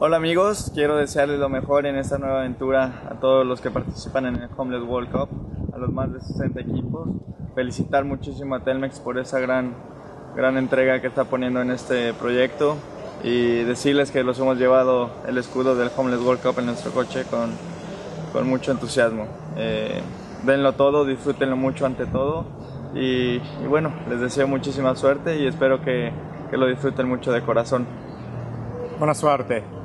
Hola amigos, quiero desearles lo mejor en esta nueva aventura a todos los que participan en el Homeless World Cup, a los más de 60 equipos. Felicitar muchísimo a Telmex por esa gran, gran entrega que está poniendo en este proyecto y decirles que los hemos llevado el escudo del Homeless World Cup en nuestro coche con, con mucho entusiasmo. Eh, denlo todo, disfrútenlo mucho ante todo y, y, bueno, les deseo muchísima suerte y espero que, que lo disfruten mucho de corazón. Buena suerte.